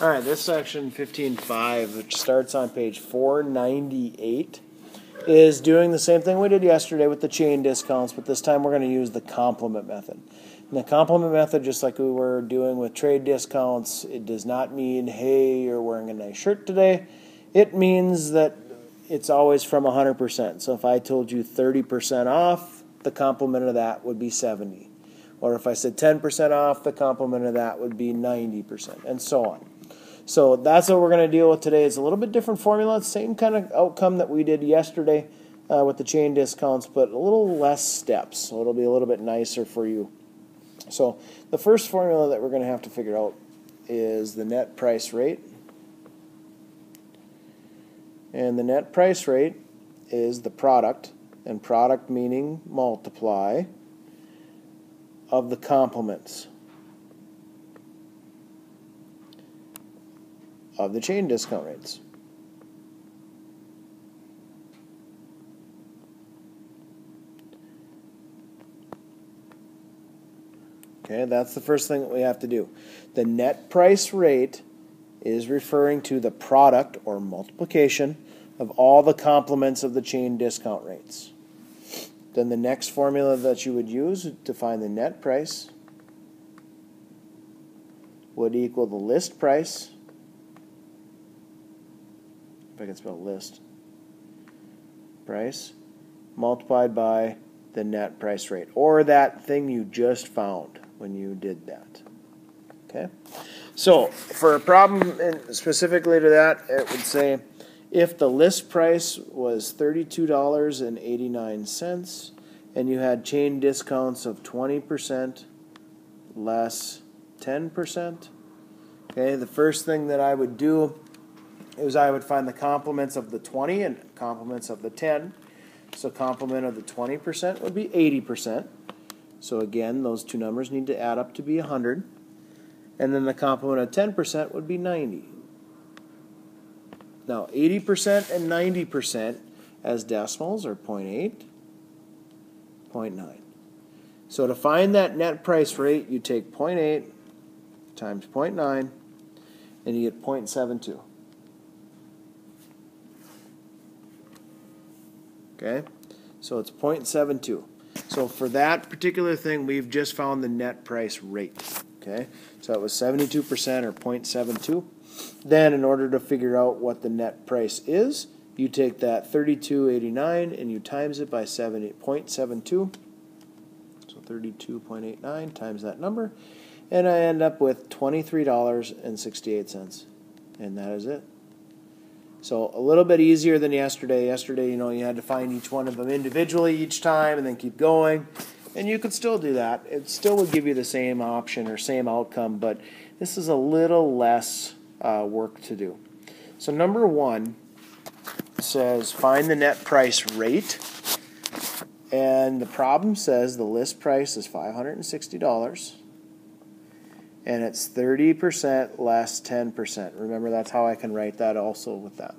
All right, this section 15.5, which starts on page 498, is doing the same thing we did yesterday with the chain discounts, but this time we're going to use the complement method. And the complement method, just like we were doing with trade discounts, it does not mean, hey, you're wearing a nice shirt today. It means that it's always from 100%. So if I told you 30% off, the complement of that would be 70. Or if I said 10% off, the complement of that would be 90%, and so on. So that's what we're going to deal with today. It's a little bit different formula, same kind of outcome that we did yesterday uh, with the chain discounts, but a little less steps. So it'll be a little bit nicer for you. So the first formula that we're going to have to figure out is the net price rate. And the net price rate is the product, and product meaning multiply, of the complements. Of the chain discount rates. Okay, that's the first thing that we have to do. The net price rate is referring to the product or multiplication of all the complements of the chain discount rates. Then the next formula that you would use to find the net price would equal the list price if I can spell list, price, multiplied by the net price rate, or that thing you just found when you did that. Okay? So, for a problem specifically to that, it would say if the list price was $32.89 and you had chain discounts of 20% less 10%, okay, the first thing that I would do is I would find the complements of the 20 and complements of the 10. So complement of the 20% would be 80%. So again, those two numbers need to add up to be 100. And then the complement of 10% would be 90. Now, 80% and 90% as decimals are 0.8, 0.9. So to find that net price rate, you take 0.8 times 0.9, and you get 0.72. Okay, so it's 0.72. So for that particular thing, we've just found the net price rate. Okay, so it was 72% or 0.72. Then, in order to figure out what the net price is, you take that 32.89 and you times it by 0.72. So 32.89 times that number, and I end up with $23.68. And that is it. So a little bit easier than yesterday. Yesterday, you know, you had to find each one of them individually each time and then keep going. And you could still do that. It still would give you the same option or same outcome, but this is a little less uh, work to do. So number one says find the net price rate. And the problem says the list price is $560 and it's 30% less 10%. Remember, that's how I can write that also with that.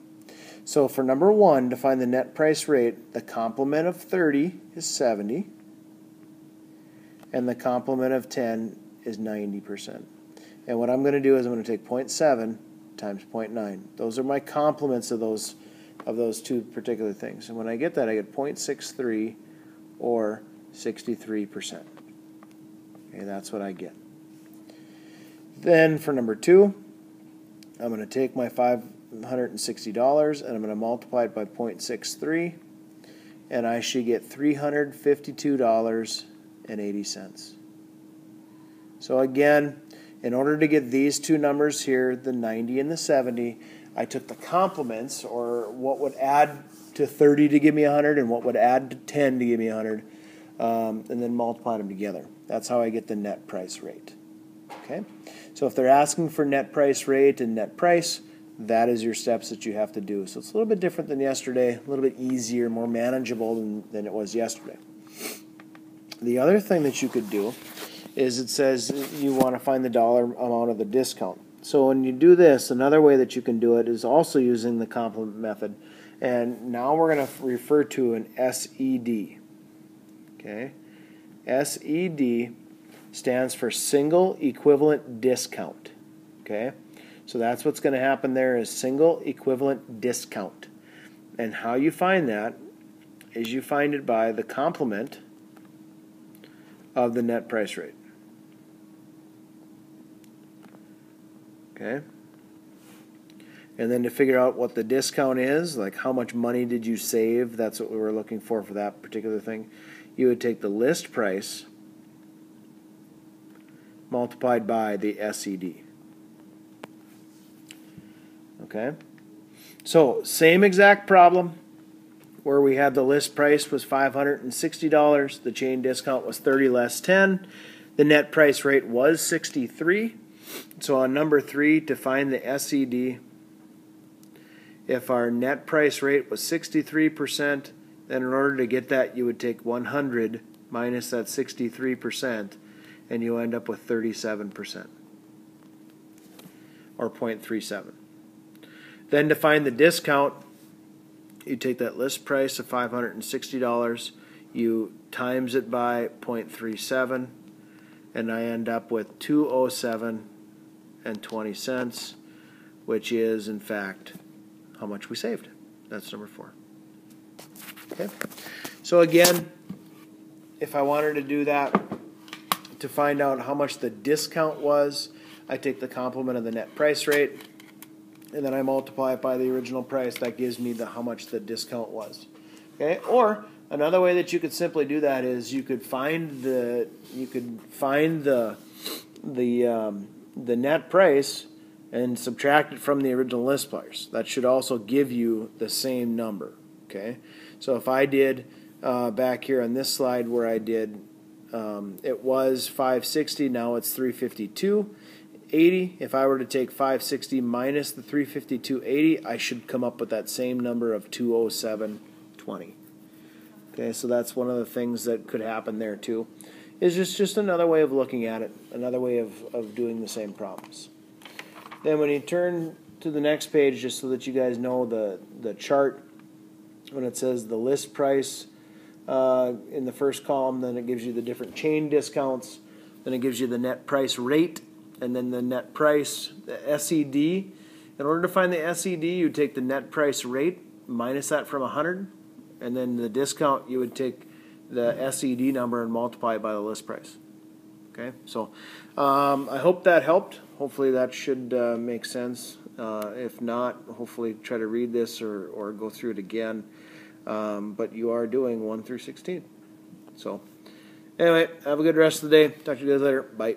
So for number one, to find the net price rate, the complement of 30 is 70, and the complement of 10 is 90%. And what I'm going to do is I'm going to take 0.7 times 0.9. Those are my complements of those of those two particular things. And when I get that, I get 0.63 or 63%. Okay, that's what I get. Then for number two, I'm going to take my $560 and I'm going to multiply it by 0.63 and I should get $352.80. So again, in order to get these two numbers here, the 90 and the 70, I took the complements, or what would add to 30 to give me 100 and what would add to 10 to give me 100, um, and then multiplied them together. That's how I get the net price rate. Okay? So if they're asking for net price rate and net price, that is your steps that you have to do. So it's a little bit different than yesterday, a little bit easier, more manageable than, than it was yesterday. The other thing that you could do is it says you want to find the dollar amount of the discount. So when you do this, another way that you can do it is also using the complement method. And now we're going to refer to an SED. Okay? SED stands for single equivalent discount. Okay? So that's what's going to happen there is single equivalent discount. And how you find that is you find it by the complement of the net price rate. Okay? And then to figure out what the discount is, like how much money did you save, that's what we were looking for for that particular thing. You would take the list price multiplied by the SED. Okay? So, same exact problem where we had the list price was $560, the chain discount was 30 less 10, the net price rate was 63. So on number 3 to find the SED if our net price rate was 63%, then in order to get that, you would take 100 minus that 63%, and you end up with 37%, or 0.37. Then to find the discount, you take that list price of $560, you times it by 0.37, and I end up with 207 and 20 cents, which is in fact how much we saved. That's number four. Okay. So again, if I wanted to do that to find out how much the discount was, I take the complement of the net price rate and then I multiply it by the original price. That gives me the how much the discount was. Okay? Or another way that you could simply do that is you could find the you could find the the um, the net price and subtract it from the original list price. That should also give you the same number. Okay, so if I did uh, back here on this slide where I did, um, it was 560. Now it's 352. 80. If I were to take 560 minus the 352.80, I should come up with that same number of 207.20. Okay, so that's one of the things that could happen there too. Is just just another way of looking at it, another way of, of doing the same problems. Then when you turn to the next page, just so that you guys know the, the chart, when it says the list price uh, in the first column, then it gives you the different chain discounts, then it gives you the net price rate, and then the net price, the SED. In order to find the SED, you take the net price rate, minus that from 100, and then the discount, you would take the SED number and multiply it by the list price. Okay, so um, I hope that helped. Hopefully that should uh, make sense. Uh, if not, hopefully try to read this or, or go through it again. Um, but you are doing 1 through 16. So, anyway, have a good rest of the day. Talk to you guys later. Bye.